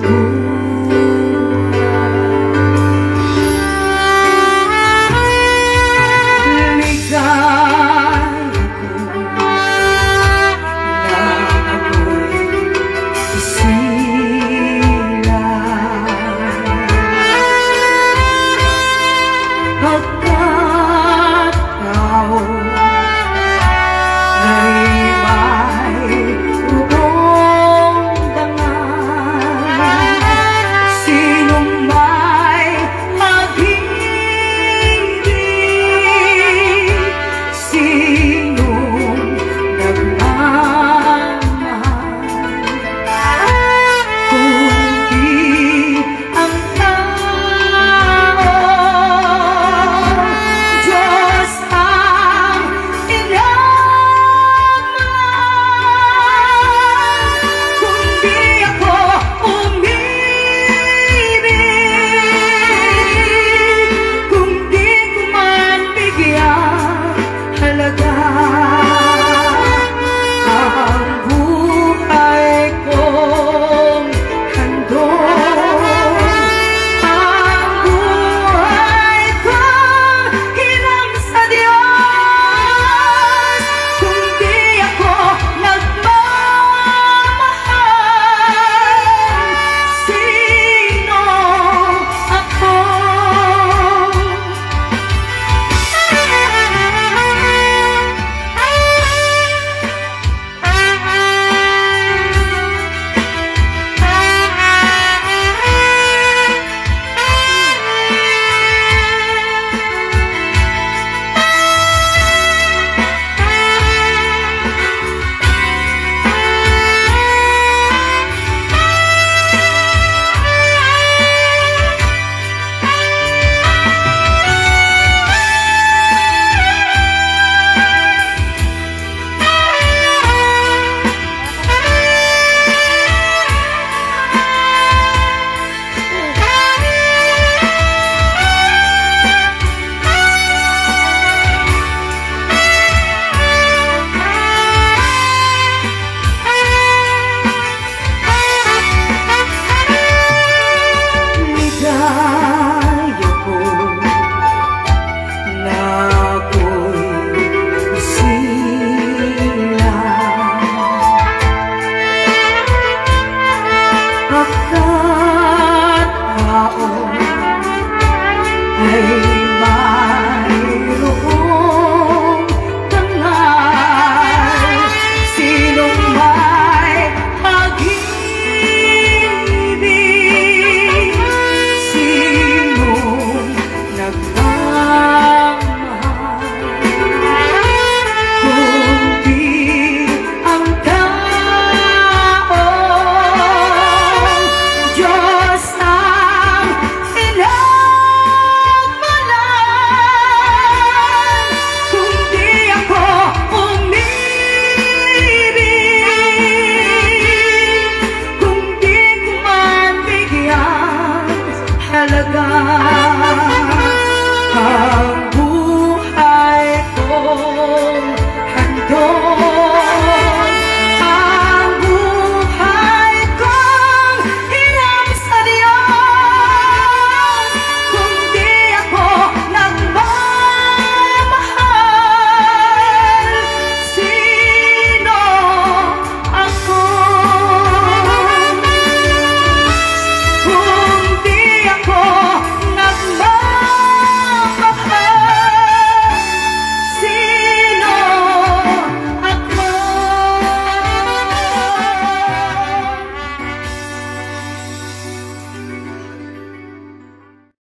こう God.